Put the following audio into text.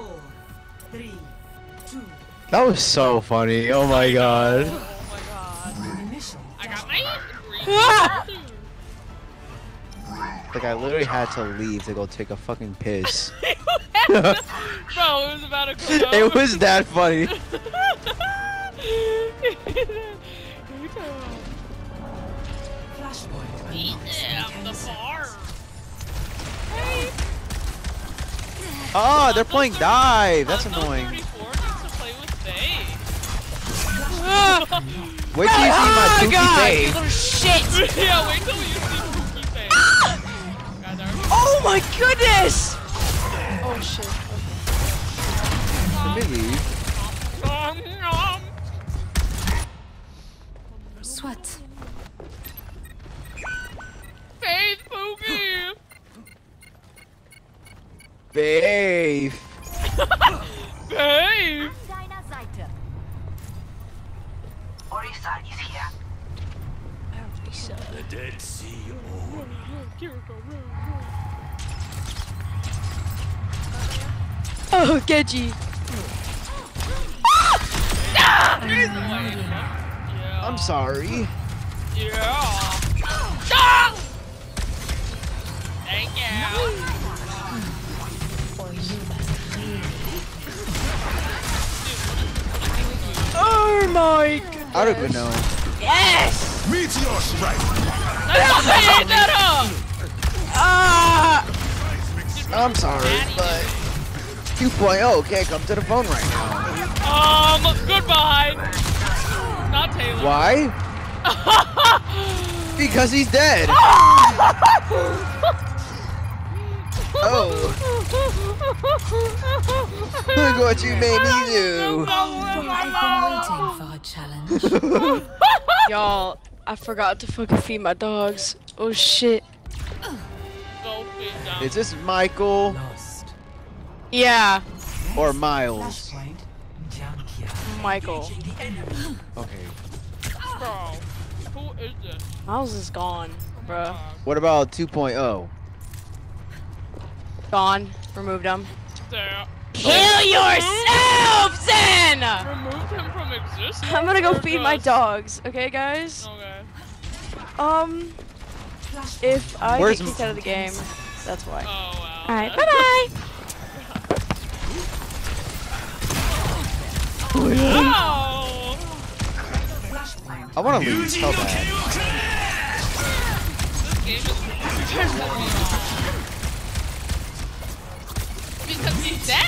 Four, three, two, That was so funny. Oh my god. Oh my god. I got my! Like I literally had to leave to go take a fucking piss. Bro, it was about to come out. it was that funny. Flashpoint. Eat them, the bar. Oh, they're playing dive. That's annoying. 34 needs to play with oh, Faye. Wait till you see my Oh Pookie god, you face. little shit! yeah, wait till you see Pookie Faye. Guys, Oh my goodness! Oh shit. Let me leave. Nom, Babe. Faye. Deiner Seite. The Dead Sea Oar. Oh, Genji. Yeah. I'm sorry. Yeah. My goodness. I don't even know. Yes! Meteor Strike! Hey, that up. Ah! I'm sorry, but 2.0 can't come to the phone right now. Um, goodbye. Not Taylor. Why? Because he's dead. Oh, look what you made me do. I've been waiting for a challenge. Y'all, I forgot to fucking feed my dogs. Oh shit. Go feed them. Is this Michael Lost. Yeah, or Miles? Michael. Okay. Bro, who is this? Miles is gone, bruh. Uh, What about oh? 2.0? Gone. Removed him. there. Kill yourself, then! Removed him from existence. I'm gonna go or feed my dogs, okay, guys? Okay. Um, if I Where's get kicked out of the game, that's why. Oh wow. Alright, bye bye! Oh! I want to lose so bad. This game is pissing me off. Because he's dead.